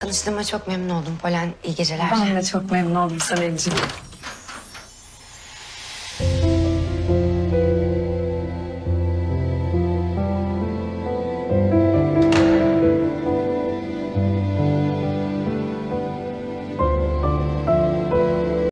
Tanıştığıma çok memnun oldum Polen. İyi geceler. Ben de çok memnun oldum Saraycığım.